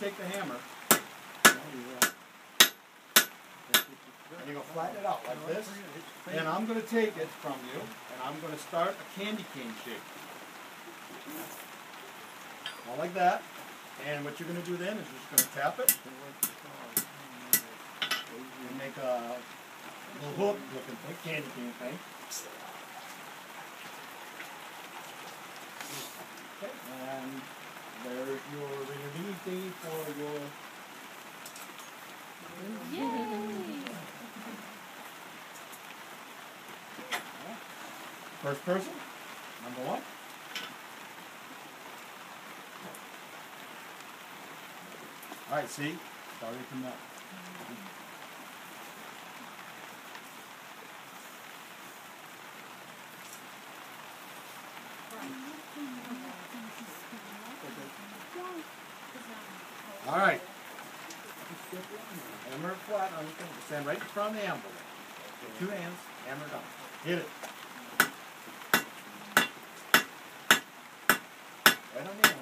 take the hammer and you're gonna flatten it out like this. And I'm gonna take it from you and I'm gonna start a candy cane shape. All like that. And what you're gonna do then is you're just gonna tap it and make a little hook looking thing, candy cane thing. Okay, and there's first person, number one. All right, see, starting from that. All right. Hammer flat the thing. Stand right in front of the anvil. Two hands, hammer down. Hit it. Right on the end.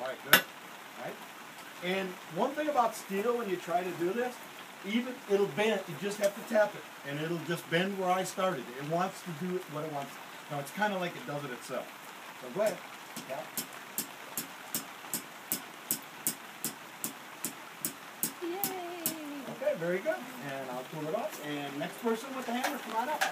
All right, good. All right. And one thing about steel when you try to do this, even it'll bend. You just have to tap it, and it'll just bend where I started. It wants to do what it wants. Now it's kind of like it does it itself. So go ahead. Tap. Yay! Okay, very good. And I'll pull it off. And next person with the hammer, come on up.